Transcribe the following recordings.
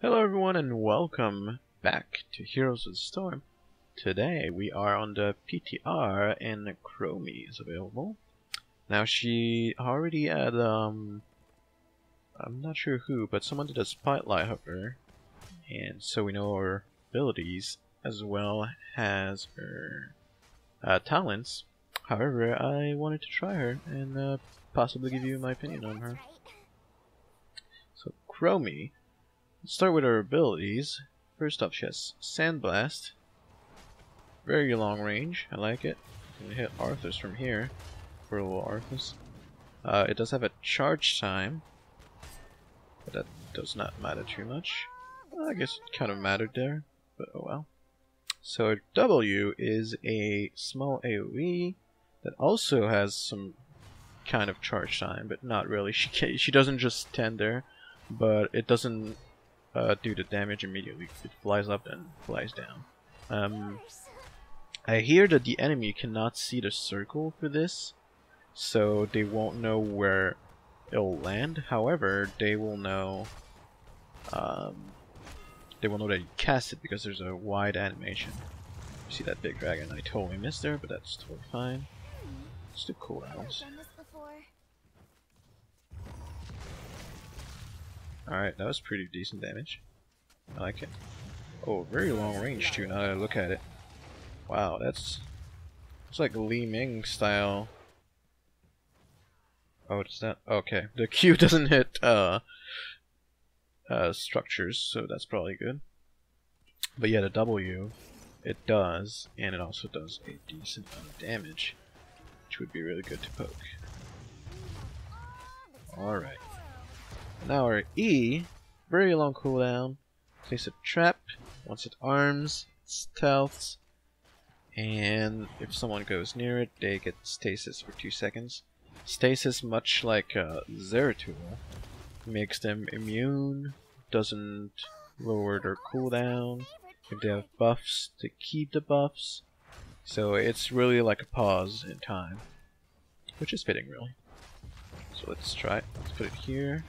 Hello everyone and welcome back to Heroes of the Storm. Today we are on the PTR and Chromie is available. Now she already had, um, I'm not sure who, but someone did a spotlight of her. And so we know her abilities as well as her uh, talents. However, I wanted to try her and uh, possibly give you my opinion on her. So Chromie Let's start with her abilities. First up, she has Sandblast. Very long range. I like it. Can hit Arthas from here. For a little Arthas. Uh, it does have a charge time. But that does not matter too much. I guess it kind of mattered there. But oh well. So W is a small AoE that also has some kind of charge time, but not really. She she doesn't just stand there, but it doesn't uh, do the damage immediately. It flies up and flies down. Um, I hear that the enemy cannot see the circle for this, so they won't know where it'll land. However, they will know um, they will know that you cast it because there's a wide animation. You see that big dragon? I totally missed there, but that's totally fine. Let's do cooldowns. Alright, that was pretty decent damage. I like it. Oh, very long range too, now that I look at it. Wow, that's... It's like Li Ming style. Oh, it's that? Okay, the Q doesn't hit uh, uh, structures, so that's probably good. But yeah, the W, it does, and it also does a decent amount of damage, which would be really good to poke. Alright. Now our E, very long cooldown. Place a trap. Once it arms, it stealths. And if someone goes near it, they get stasis for 2 seconds. Stasis, much like uh, Zeratul, makes them immune, doesn't lower their cooldown. If they have buffs, to keep the buffs. So it's really like a pause in time, which is fitting really. So let's try it. Let's put it here.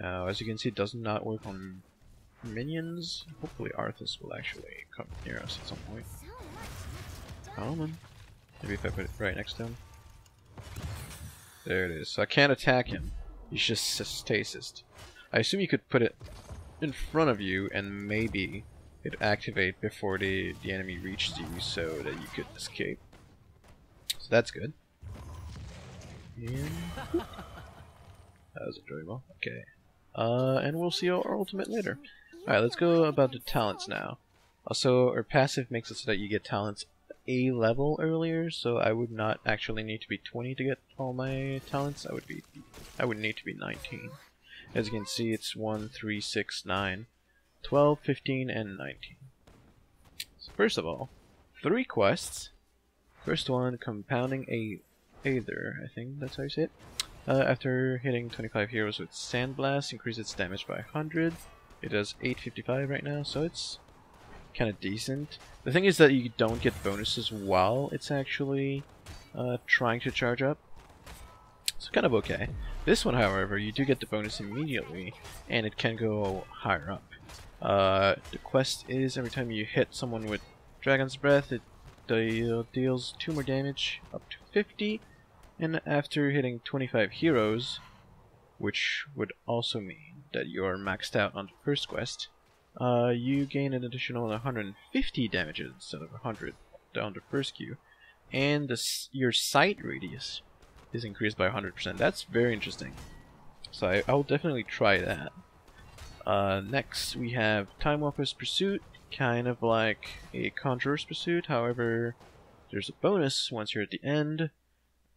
Now, as you can see, it does not work on minions. Hopefully Arthas will actually come near us at some point. Come on. Maybe if I put it right next to him. There it is. So I can't attack him. He's just stasis. I assume you could put it in front of you and maybe it activate before the, the enemy reaches you so that you could escape. So that's good. And that was enjoyable. Okay. Uh, and we'll see our ultimate later. Alright, let's go about the talents now. Also, our passive makes it so that you get talents a level earlier, so I would not actually need to be 20 to get all my talents. I would be, I would need to be 19. As you can see, it's 1, 3, 6, 9, 12, 15, and 19. So first of all, three quests. First one, compounding a Aether, I think that's how you say it. Uh, after hitting 25 heroes with Sandblast, increase its damage by 100. It does 855 right now, so it's kind of decent. The thing is that you don't get bonuses while it's actually uh, trying to charge up. So kind of okay. This one, however, you do get the bonus immediately, and it can go higher up. Uh, the quest is every time you hit someone with Dragon's Breath, it deals 2 more damage, up to 50, and after hitting 25 heroes, which would also mean that you're maxed out on the first quest, uh, you gain an additional 150 damages instead of 100 down the first queue, and the, your sight radius is increased by 100%. That's very interesting. So I, I'll definitely try that. Uh, next, we have Time Walker's Pursuit, kind of like a Conjurer's Pursuit, however, there's a bonus once you're at the end,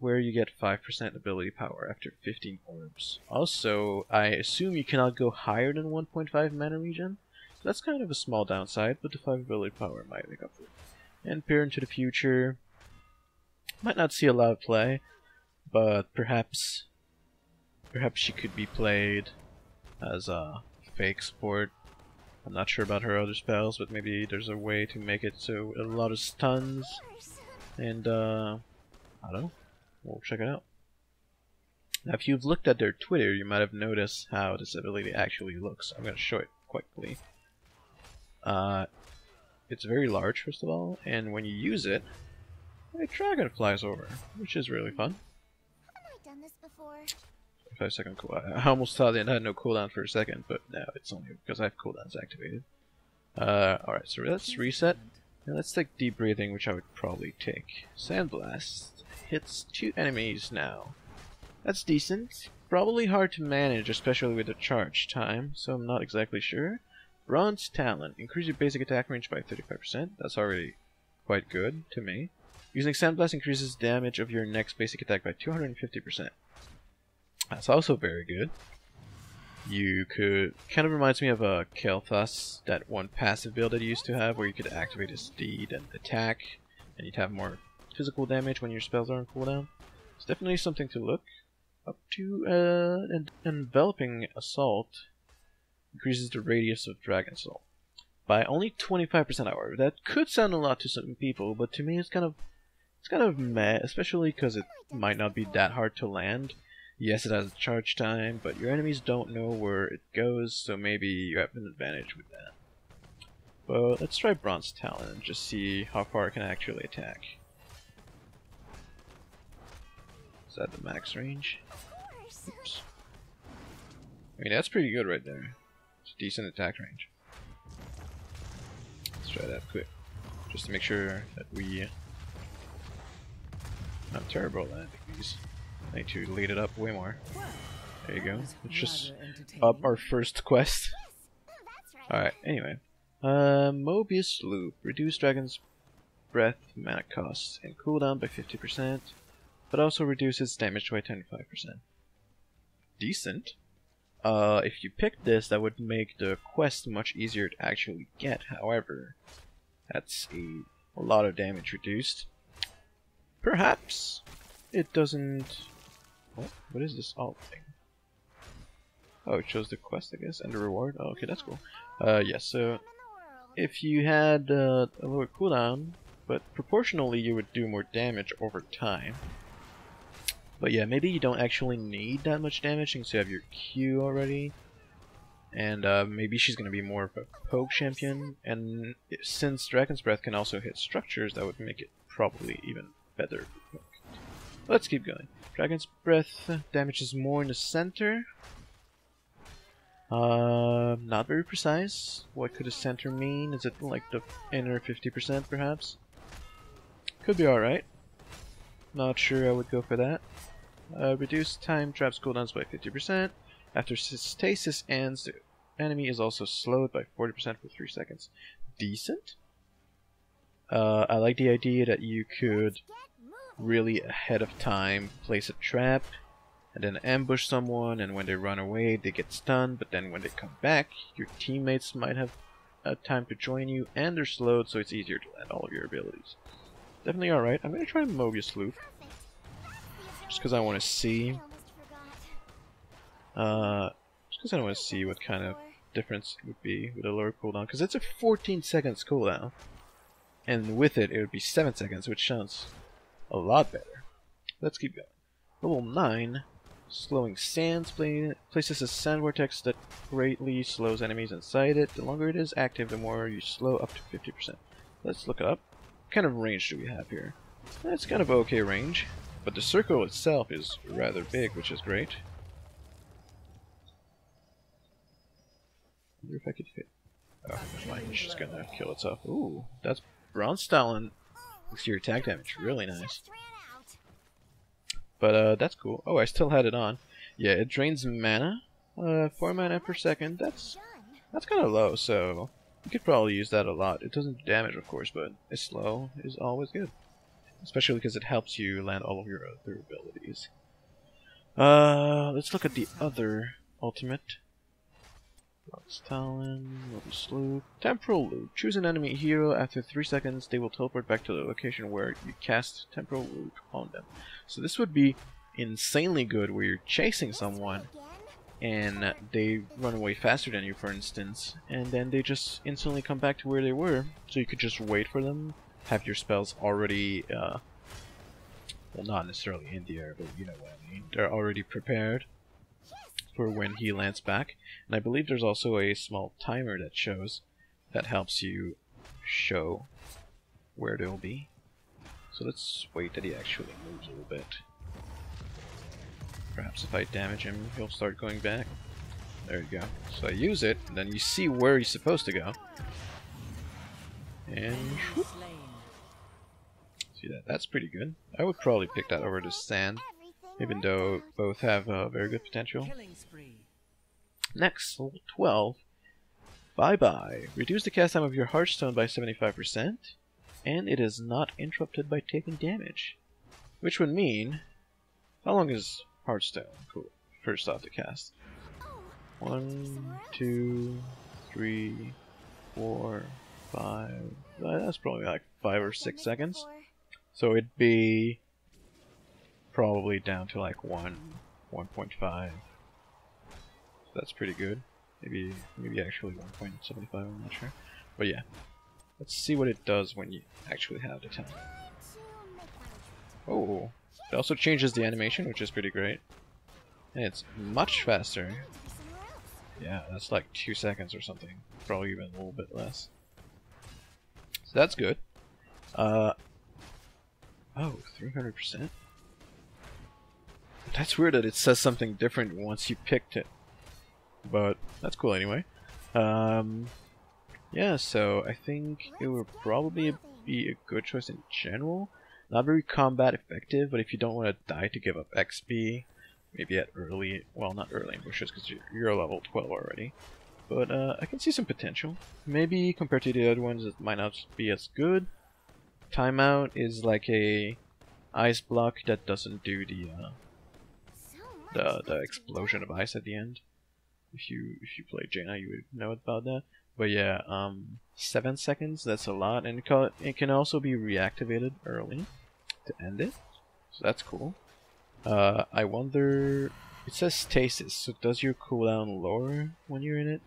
where you get 5% ability power after 15 orbs. Also, I assume you cannot go higher than 1.5 mana regen, that's kind of a small downside, but the 5 ability power might make up for it. And Peer into the Future, might not see a lot of play, but perhaps perhaps she could be played as a fake support. I'm not sure about her other spells, but maybe there's a way to make it so a lot of stuns and uh, I don't know. We'll check it out. Now, if you've looked at their Twitter, you might have noticed how this ability actually looks. I'm going to show it quickly. Uh, it's very large, first of all, and when you use it, a dragon flies over, which is really fun. Have I done this before? Five second cooldown. I almost thought it had no cooldown for a second, but no, it's only because I have cooldowns activated. Uh, alright, so let's reset. And let's take deep breathing, which I would probably take. Sandblast hits two enemies now. That's decent. Probably hard to manage, especially with the charge time, so I'm not exactly sure. Bronze Talon. Increase your basic attack range by 35%. That's already quite good to me. Using Sandblast increases damage of your next basic attack by 250%. That's also very good. You could... kind of reminds me of a Kael'thas, that one passive build that used to have, where you could activate his steed and attack, and you'd have more physical damage when your spells are on cooldown. It's definitely something to look up to. Uh, and Enveloping Assault increases the radius of Dragon Soul by only 25% hour. That could sound a lot to some people, but to me it's kind of it's kind of meh, especially because it might not be that hard to land. Yes, it has a charge time, but your enemies don't know where it goes, so maybe you have an advantage with that. But let's try Bronze Talon and just see how far it can actually attack. Is that the max range? Oops. I mean, that's pretty good right there. It's a decent attack range. Let's try that quick. Just to make sure that we... Not terrible at these. I need to lead it up way more. There you go. Let's just up our first quest. Alright, anyway. Uh, Mobius Loop. Reduce Dragon's Breath mana cost and cooldown by 50%, but also reduces damage by 25%. Decent. Uh, if you pick this, that would make the quest much easier to actually get. However, that's a, a lot of damage reduced. Perhaps it doesn't what? What is this alt thing? Oh, it shows the quest, I guess, and the reward. Oh, okay, that's cool. Uh, yes, yeah, so if you had uh, a lower cooldown, but proportionally you would do more damage over time. But yeah, maybe you don't actually need that much damage since you have your Q already. And uh, maybe she's going to be more of a poke champion. And since Dragon's Breath can also hit structures, that would make it probably even better. Let's keep going. Dragon's Breath damages more in the center. Uh, not very precise. What could a center mean? Is it like the inner 50% perhaps? Could be alright. Not sure I would go for that. Uh, reduce time traps cooldowns by 50%. After stasis ends, the enemy is also slowed by 40% for 3 seconds. Decent. Uh, I like the idea that you could really ahead of time place a trap and then ambush someone and when they run away they get stunned but then when they come back your teammates might have a time to join you and they're slowed so it's easier to land all of your abilities. Definitely alright. I'm gonna try Mobius Loop. Just because I want to see. Uh, just because I want to see what kind of difference it would be with a lower cooldown. Because it's a 14 seconds cooldown. And with it, it would be 7 seconds, which sounds a lot better. Let's keep going. Level 9, Slowing Sands places a sand vortex that greatly slows enemies inside it. The longer it is active, the more you slow up to 50%. Let's look it up. What kind of range do we have here? That's kind of okay range, but the circle itself is rather big, which is great. Wonder if I could hit. Oh, mind. Just gonna kill itself. Ooh, that's Bronze Talon Your attack damage really nice. But uh, that's cool. Oh, I still had it on. Yeah, it drains mana. Uh, 4 mana per second. That's that's kind of low, so you could probably use that a lot. It doesn't do damage, of course, but it's slow is always good. Especially because it helps you land all of your other abilities. Uh, let's look at the other ultimate. Rock's Talon, Mobius Loop. Temporal Loop. Choose an enemy hero. After 3 seconds, they will teleport back to the location where you cast Temporal Loop on them. So this would be insanely good where you're chasing someone and they run away faster than you, for instance, and then they just instantly come back to where they were. So you could just wait for them, have your spells already uh, well, not necessarily in the air, but you know what I mean. They're already prepared for when he lands back. And I believe there's also a small timer that shows that helps you show where they'll be. So let's wait that he actually moves a little bit. Perhaps if I damage him, he'll start going back. There you go. So I use it, and then you see where he's supposed to go. And whoop. see that? That's pretty good. I would probably pick that over to sand, even though both have uh, very good potential. Next, level 12. Bye bye. Reduce the cast time of your Hearthstone by 75%, and it is not interrupted by taking damage. Which would mean. How long is Hearthstone? Cool. First off the cast. One, two, three, four, five. That's probably like five or six seconds. So it'd be probably down to like one, 1.5. That's pretty good. Maybe, maybe actually 1.75. I'm not sure. But yeah, let's see what it does when you actually have the time. Oh, it also changes the animation, which is pretty great. And it's much faster yeah, that's like two seconds or something. Probably even a little bit less. So that's good. Uh, oh, 300%? That's weird that it says something different once you picked it. But that's cool anyway. Um, yeah, so I think it would probably be a good choice in general. Not very combat effective, but if you don't want to die to give up XP, maybe at early, well not early ambushes because you're, you're level 12 already. But uh, I can see some potential. Maybe compared to the other ones it might not be as good. Timeout is like a ice block that doesn't do the uh, the the explosion of ice at the end. If you if you play Jaina, you would know about that. But yeah, um, seven seconds. That's a lot, and it can also be reactivated early to end it. So that's cool. Uh, I wonder... It says stasis, so does your cooldown lower when you're in it?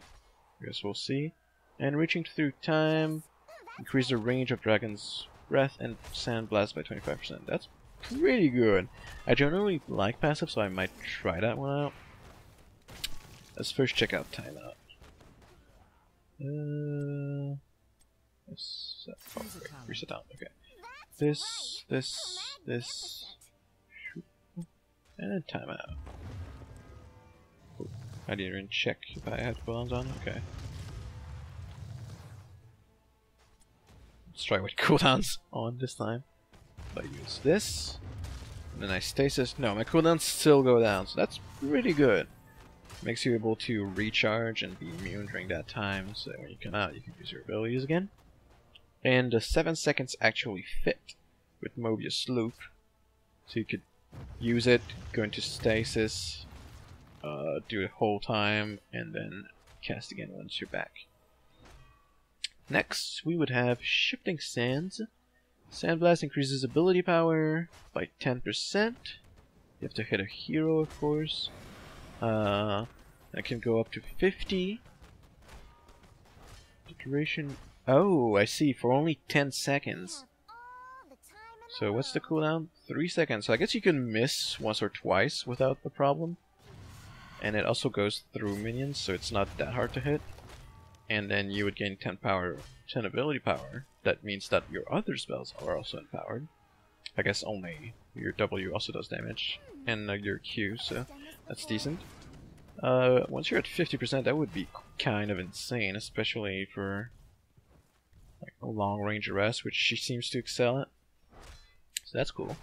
I guess we'll see. And reaching through time, increase the range of Dragon's Breath and Sand Blast by 25%. That's pretty good. I generally like passive, so I might try that one out. Let's first check out timeout. Uh, this, oh, reset down. Okay, this, this, this, and timeout. I didn't even check if I had cooldowns on. Okay. Let's try with cooldowns on this time. I use this, and then I stasis. No, my cooldowns still go down, so that's pretty good. Makes you able to recharge and be immune during that time, so when you come out, you can use your abilities again. And the 7 seconds actually fit with Mobius Loop, so you could use it, go into stasis, uh, do it whole time, and then cast again once you're back. Next, we would have Shifting Sands. Sandblast increases ability power by 10%. You have to hit a hero, of course. Uh, that can go up to 50. The duration... Oh, I see, for only 10 seconds. So what's the cooldown? Three seconds. So I guess you can miss once or twice without the problem. And it also goes through minions, so it's not that hard to hit. And then you would gain 10 power, 10 ability power. That means that your other spells are also empowered. I guess only your W also does damage, and uh, your Q, so that's decent. Uh, once you're at 50%, that would be kind of insane, especially for like a long range arrest, which she seems to excel at. So that's cool.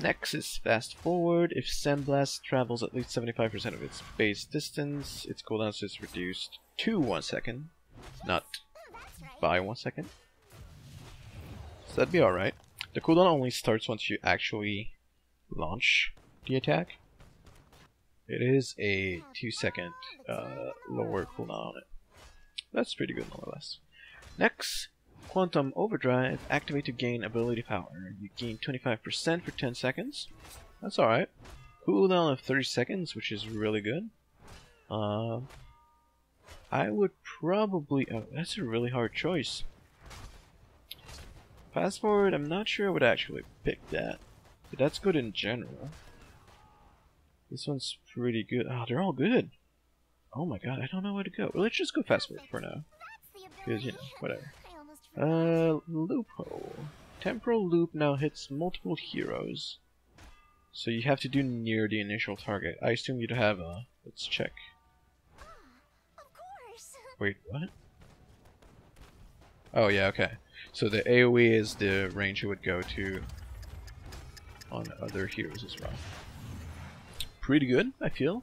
Next is fast forward. If Sandblast travels at least 75% of its base distance, its cooldown is reduced to 1 second, not by 1 second. So that'd be alright. The cooldown only starts once you actually launch the attack. It is a 2 second uh, lower cooldown on it. That's pretty good nonetheless. Next, Quantum Overdrive, activate to gain ability power. You gain 25% for 10 seconds. That's alright. Cooldown of 30 seconds, which is really good. Uh, I would probably... Oh, that's a really hard choice. Fast forward, I'm not sure I would actually pick that. But that's good in general. This one's pretty good. Oh, they're all good. Oh my god, I don't know where to go. Well, let's just go fast forward for now. Because, you know, whatever. Uh, loophole. Temporal loop now hits multiple heroes. So you have to do near the initial target. I assume you'd have a... Let's check. Wait, what? Oh yeah, okay. So the AoE is the range it would go to on other heroes as well. Pretty good, I feel.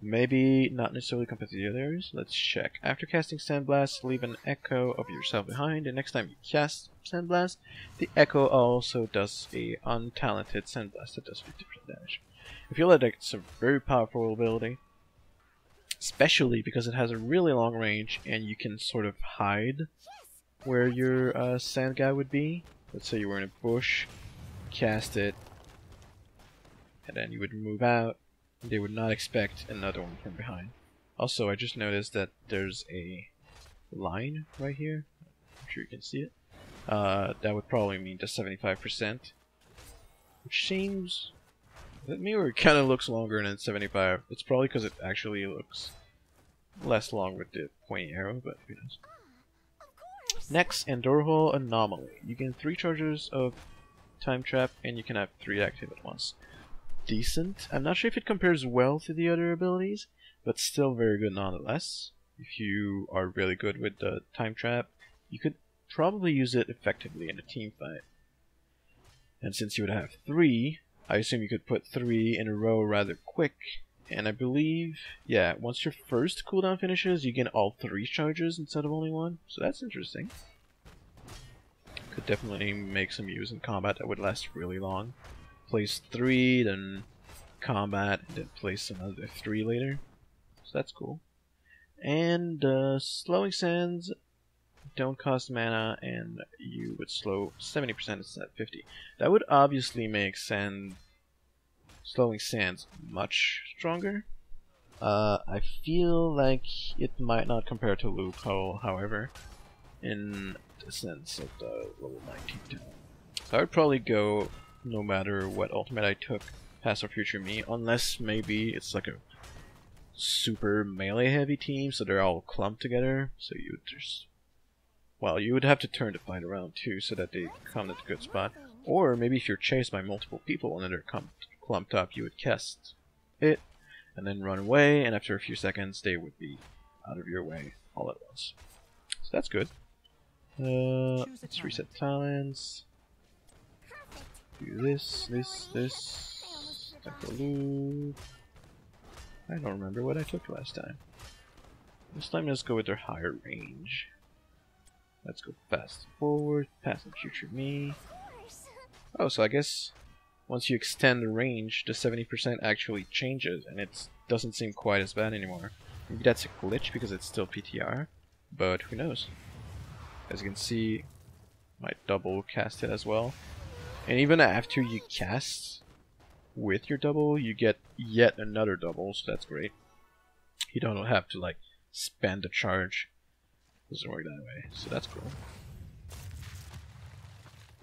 Maybe not necessarily compared to the others. Let's check. After casting Sandblast, leave an echo of yourself behind, and next time you cast Sandblast, the echo also does a untalented Sandblast that does 50% damage. I feel like it's a very powerful ability, especially because it has a really long range and you can sort of hide where your uh, sand guy would be. Let's say you were in a bush, cast it, and then you would move out, they would not expect another one from behind. Also, I just noticed that there's a line right here. I'm sure you can see it. Uh, that would probably mean the 75%. Which seems... That mirror kind of looks longer than 75. It's probably because it actually looks less long with the pointy arrow, but who knows. Next, Andorhal Anomaly. You gain 3 charges of Time Trap, and you can have 3 active at once decent. I'm not sure if it compares well to the other abilities, but still very good nonetheless. If you are really good with the time trap, you could probably use it effectively in a team fight. And since you would have three, I assume you could put three in a row rather quick. And I believe, yeah, once your first cooldown finishes, you get all three charges instead of only one. So that's interesting. Could definitely make some use in combat that would last really long place three, then combat, and then place another three later. So that's cool. And uh, slowing sands don't cost mana, and you would slow 70% instead of 50. That would obviously make sand slowing sands much stronger. Uh, I feel like it might not compare to Loophole, however, in the sense of the level 19 town. So I would probably go no matter what ultimate I took past or future me, unless maybe it's like a super melee heavy team, so they're all clumped together, so you would just... Well, you would have to turn the fight around too, so that they come at a good spot. Or maybe if you're chased by multiple people and they're clumped up, you would cast it, and then run away, and after a few seconds they would be out of your way all at once. So that's good. Uh, let's reset talents. Do this, this, this. I don't remember what I took last time. This time let's go with their higher range. Let's go fast forward, past and future me. Oh, so I guess once you extend the range, the 70% actually changes, and it doesn't seem quite as bad anymore. Maybe that's a glitch because it's still PTR, but who knows. As you can see, my double cast it as well. And even after you cast with your double, you get yet another double, so that's great. You don't have to like spend a charge. Doesn't work that way, so that's cool.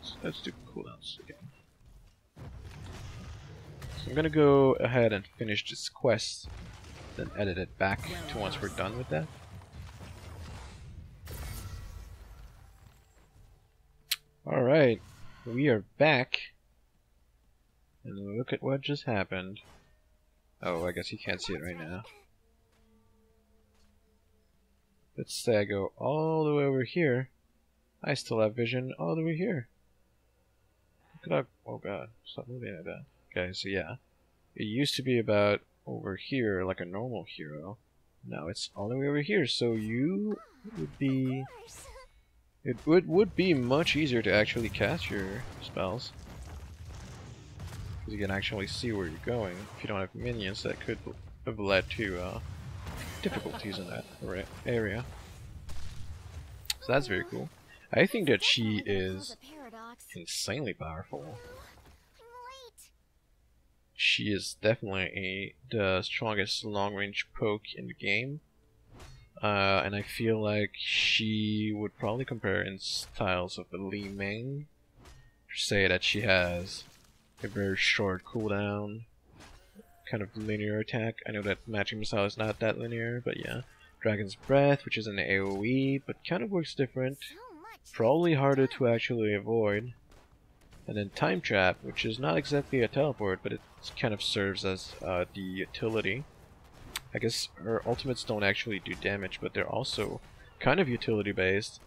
So let's do cooldowns again. So I'm gonna go ahead and finish this quest, then edit it back to once we're done with that. Alright, we are back. And look at what just happened. Oh, I guess you can't see it right now. Let's say I go all the way over here. I still have vision all the way here. Look at. Oh god, stop moving like that. Okay, so yeah. It used to be about over here, like a normal hero. Now it's all the way over here, so you would be it would, would be much easier to actually cast your spells. Because you can actually see where you're going. If you don't have minions, that could have led to uh, difficulties in that area. So that's very cool. I think that she is insanely powerful. She is definitely a, the strongest long-range poke in the game. Uh, and I feel like she would probably compare in styles of Li Ming. Say that she has a very short cooldown, kind of linear attack. I know that Magic Missile is not that linear, but yeah. Dragon's Breath, which is an AoE, but kind of works different. Probably harder to actually avoid. And then Time Trap, which is not exactly a teleport, but it kind of serves as uh, the utility. I guess her ultimates don't actually do damage, but they're also kind of utility based.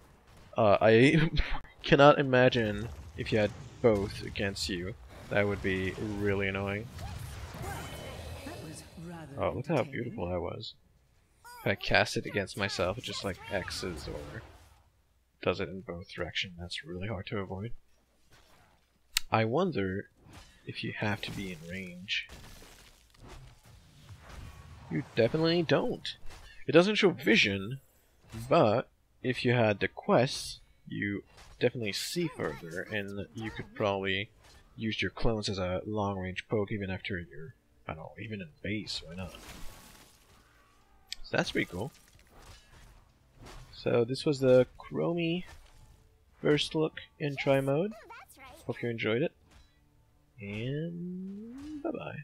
Uh, I cannot imagine if you had both against you. That would be really annoying. Oh, look how beautiful I was. If I cast it against myself, it just like X's or does it in both directions. That's really hard to avoid. I wonder if you have to be in range. You definitely don't. It doesn't show vision, but if you had the quest, you definitely see further, and you could probably use your clones as a long-range poke even after you're, I don't know, even in base, why not? So that's pretty cool. So this was the Chromie first look in try mode. Oh, Hope you enjoyed it. And bye bye.